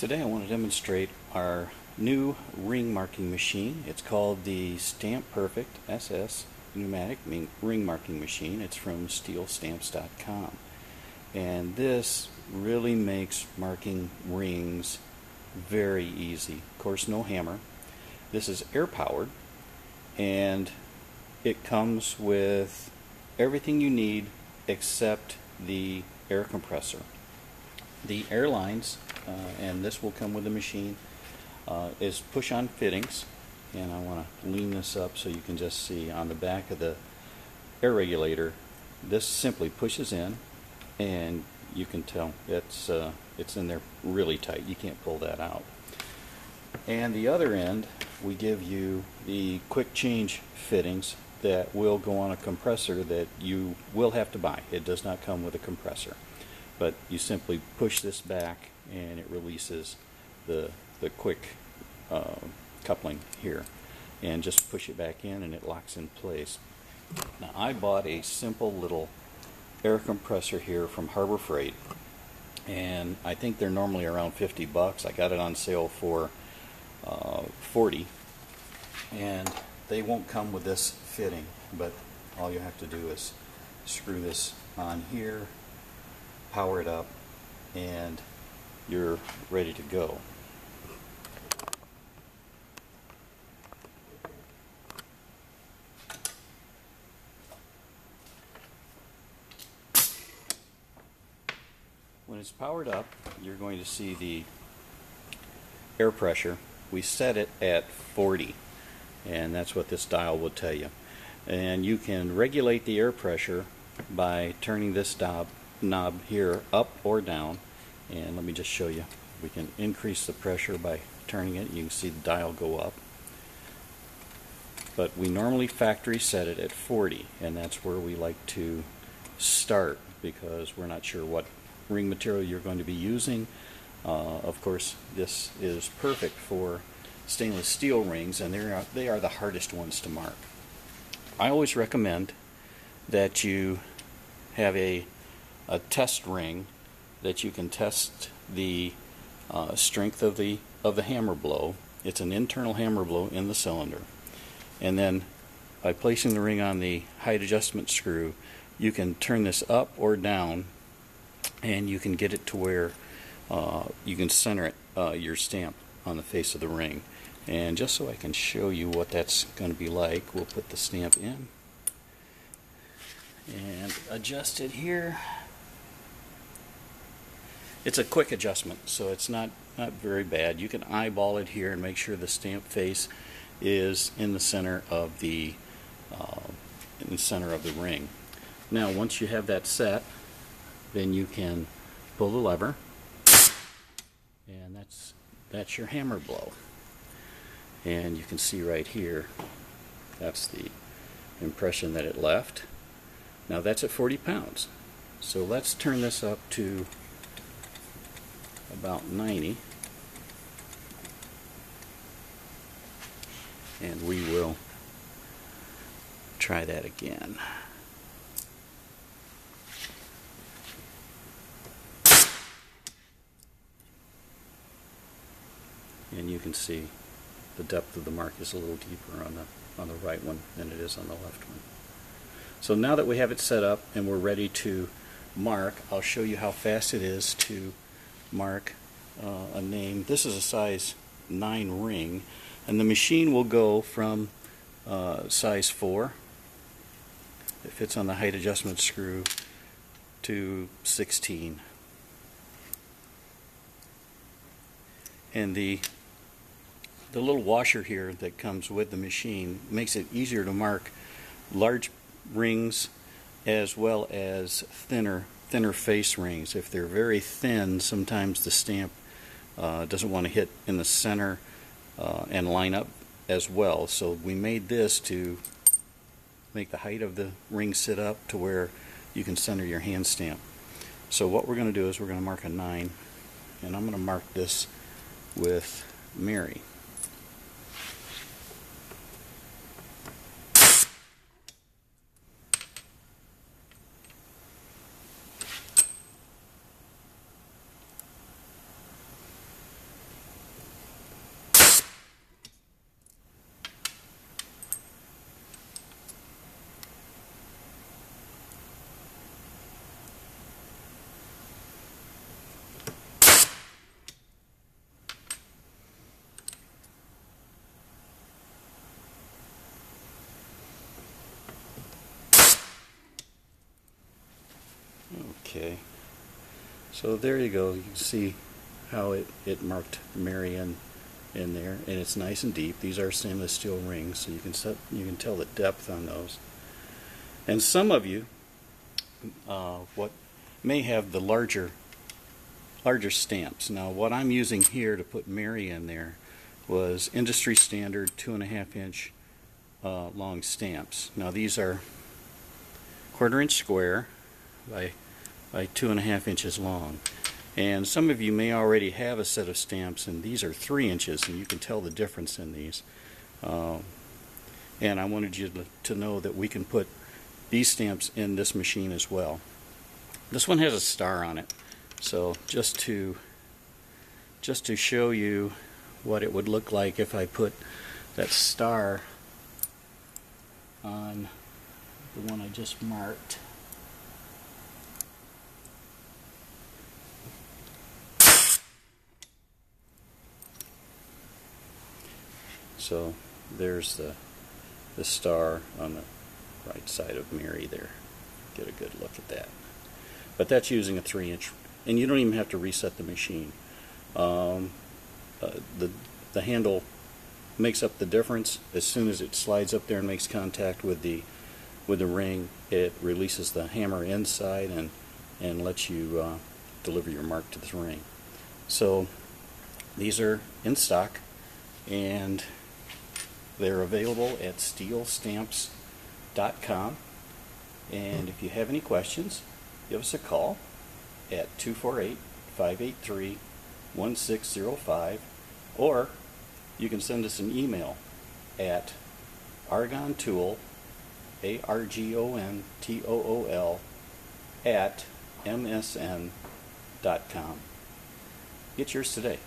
Today I want to demonstrate our new ring marking machine. It's called the Stamp Perfect SS pneumatic ring marking machine. It's from steelstamps.com. And this really makes marking rings very easy. Of course, no hammer. This is air powered and it comes with everything you need except the air compressor. The airlines uh, and this will come with the machine, uh, is push-on fittings. And I want to lean this up so you can just see on the back of the air regulator, this simply pushes in and you can tell it's, uh, it's in there really tight. You can't pull that out. And the other end, we give you the quick change fittings that will go on a compressor that you will have to buy. It does not come with a compressor. But you simply push this back and it releases the, the quick uh, coupling here and just push it back in and it locks in place. Now I bought a simple little air compressor here from Harbor Freight and I think they're normally around 50 bucks. I got it on sale for uh, 40 and they won't come with this fitting but all you have to do is screw this on here power it up and you're ready to go. When it's powered up, you're going to see the air pressure. We set it at 40, and that's what this dial will tell you. And you can regulate the air pressure by turning this knob, knob here up or down. And let me just show you. We can increase the pressure by turning it. You can see the dial go up. But we normally factory set it at 40 and that's where we like to start because we're not sure what ring material you're going to be using. Uh, of course this is perfect for stainless steel rings and they are, they are the hardest ones to mark. I always recommend that you have a, a test ring that you can test the uh, strength of the of the hammer blow. It's an internal hammer blow in the cylinder. And then by placing the ring on the height adjustment screw, you can turn this up or down and you can get it to where uh, you can center it, uh, your stamp on the face of the ring. And just so I can show you what that's going to be like, we'll put the stamp in and adjust it here it's a quick adjustment, so it's not, not very bad. You can eyeball it here and make sure the stamp face is in the center of the uh, in the center of the ring. Now, once you have that set, then you can pull the lever, and that's that's your hammer blow. And you can see right here, that's the impression that it left. Now that's at 40 pounds. So let's turn this up to about 90 and we will try that again. And you can see the depth of the mark is a little deeper on the on the right one than it is on the left one. So now that we have it set up and we're ready to mark, I'll show you how fast it is to mark uh, a name. This is a size 9 ring, and the machine will go from uh, size 4, it fits on the height adjustment screw, to 16. And the the little washer here that comes with the machine makes it easier to mark large rings as well as thinner thinner face rings. If they're very thin, sometimes the stamp uh, doesn't want to hit in the center uh, and line up as well. So we made this to make the height of the ring sit up to where you can center your hand stamp. So what we're going to do is we're going to mark a 9 and I'm going to mark this with Mary. Okay. So there you go. You can see how it, it marked Marion in there, and it's nice and deep. These are stainless steel rings, so you can set, you can tell the depth on those. And some of you, uh, what may have the larger larger stamps. Now, what I'm using here to put Mary in there was industry standard two and a half inch uh, long stamps. Now, these are quarter inch square by by two and a half inches long. And some of you may already have a set of stamps, and these are three inches, and you can tell the difference in these. Um, and I wanted you to, to know that we can put these stamps in this machine as well. This one has a star on it, so just to just to show you what it would look like if I put that star on the one I just marked. So there's the the star on the right side of Mary there. Get a good look at that. But that's using a three inch, and you don't even have to reset the machine. Um, uh, the the handle makes up the difference as soon as it slides up there and makes contact with the with the ring. It releases the hammer inside and and lets you uh, deliver your mark to the ring. So these are in stock and they're available at steelstamps.com. And if you have any questions, give us a call at 248 583 1605 or you can send us an email at argontool, A R G O N T O O L, at msn.com. Get yours today.